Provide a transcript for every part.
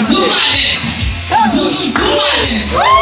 Zoom on. this! Zoom, zoom, on. like!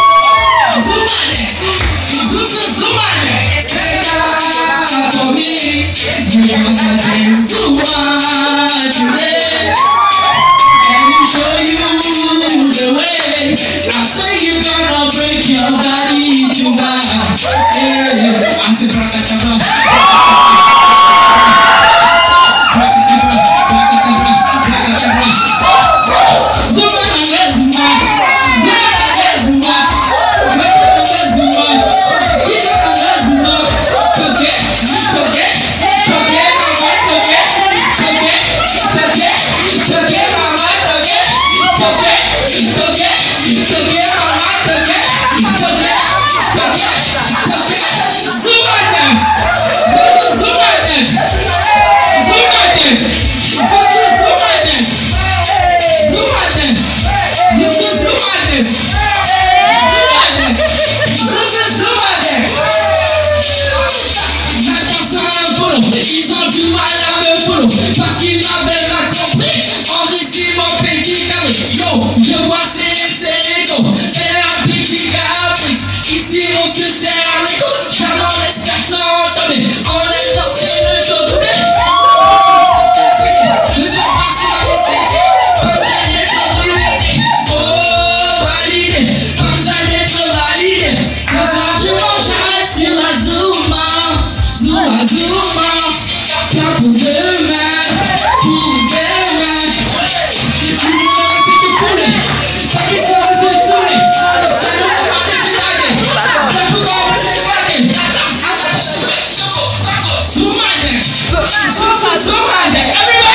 So, look, look, look, look, look,